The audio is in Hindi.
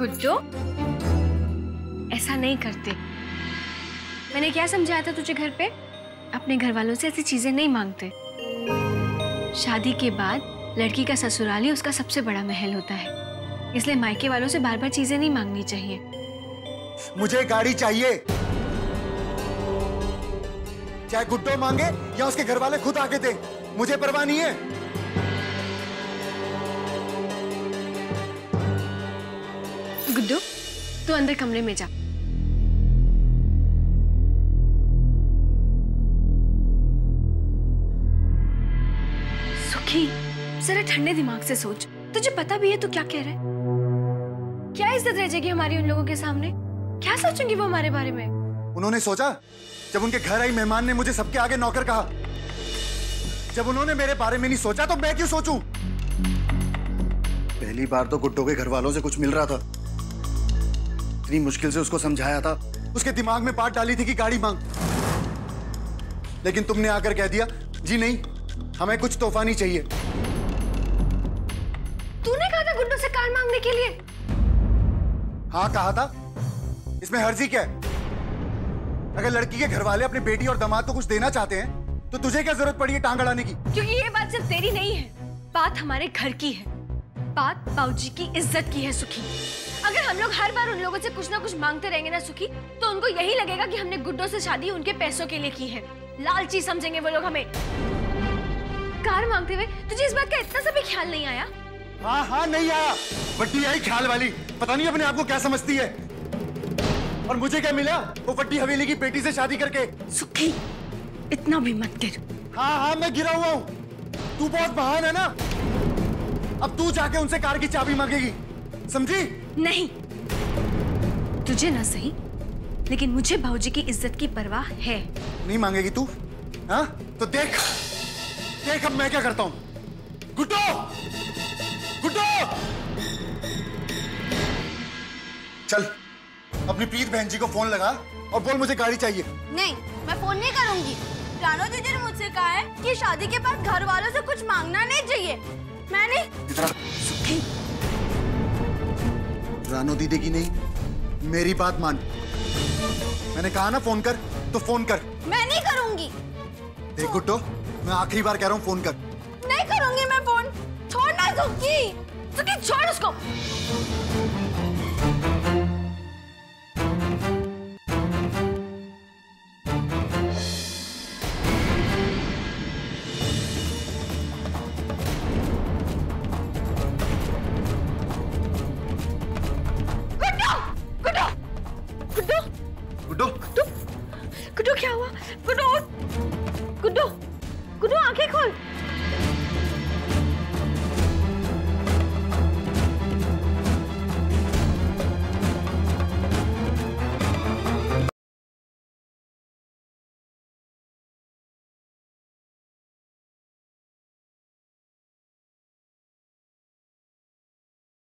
गुड्डो ऐसा नहीं करते। मैंने क्या समझाया था तुझे घर पे? अपने घर वालों से ऐसी चीज़ें नहीं मांगते। शादी के बाद लड़की का ससुराल ही उसका सबसे बड़ा महल होता है। इसलिए मायके वालों से बार बार चीज़ें नहीं मांगनी चाहिए। मुझे गाड़ी चाहिए। चाहे गुड्डो मांगे या उसके घर वाले खुद आके दे, मुझे परवाह नहीं है। तू अंदर कमरे में जा। सुखी, जरा ठंडे दिमाग से सोच। तुझे पता भी है तू क्या कह रहा है? क्या इज़्ज़त रह जाएगी हमारी उन लोगों के सामने? क्या सोचेंगे वो हमारे बारे में? उन्होंने सोचा, जब उनके घर आई मेहमान ने मुझे सबके आगे नौकर कहा। जब उन्होंने मेरे बारे में नहीं सोचा तो मैं क्यों सोचूं? पहली बार तो गुड्डो के घर वालों से कुछ मिल रहा था। इतनी मुश्किल से उसको समझाया था। उसके दिमाग में बात डाली थी कि गाड़ी मांग। लेकिन तुमने आकर कह दिया जी नहीं हमें कुछ तोहफा नहीं चाहिए। तूने कहा था गुड्डू से कार मांगने के लिए? हाँ कहा था। इसमें हर्जी क्या है? अगर लड़की के घर वाले अपनी बेटी और दामाद को कुछ देना चाहते हैं तो तुझे क्या ज़रूरत पड़ी है टांग अड़ाने की? क्योंकि ये बात सिर्फ़ तेरी नहीं है बात हमारे घर की है। बात बाबूजी की इज़्ज़त की है सुखी। अगर हम लोग हर बार उन लोगों से कुछ ना कुछ मांगते रहेंगे ना सुखी तो उनको यही लगेगा कि हमने गुड्डो से शादी उनके पैसों के लिए की है। लालची समझेंगे वो लोग हमें। कार मांगते हुए तुझे इस बात का इतना सा भी ख्याल नहीं आया? हाँ हाँ नहीं आया। बट्टी आई ख्याल वाली। पता नहीं अपने आप को क्या समझती है। और मुझे क्या मिला? वो बट्टी हवेली की बेटी से शादी करके। सुखी इतना भी मत गिर। हाँ हाँ मैं गिरा हुआ हूँ। तू बहुत महान है ना। अब तू जाके उनसे कार की चाबी मांगेगी। समझी? नहीं। तुझे ना सही लेकिन मुझे भाऊजी की इज़्ज़त की परवाह है। नहीं मांगेगी तू? हाँ? तो देख। देख अब मैं क्या करता हूँ। गुड्डो गुड्डो चल अपनी प्रीत बहन जी को फ़ोन लगा और बोल मुझे गाड़ी चाहिए। नहीं मैं फ़ोन नहीं करूँगी। रानो दीदी ने मुझसे कहा है कि शादी के बाद घर वालों से कुछ मांगना नहीं चाहिए। मैं नहीं सुखी। रानो दीदी की नहीं मेरी बात मान। मैंने कहा ना फ़ोन कर तो फ़ोन कर। मैं नहीं करूँगी। देख गुट्टो मैं आखिरी बार कह रहा हूँ फ़ोन कर। नहीं करूँगी मैं फ़ोन। छोड़ना सुखी सुखी छोड़ उसको। गुड्डो गुड्डो गुड्डो क्या हुआ गुड्डो गुड्डू गुड्डो आँखें खोल